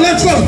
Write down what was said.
let's go.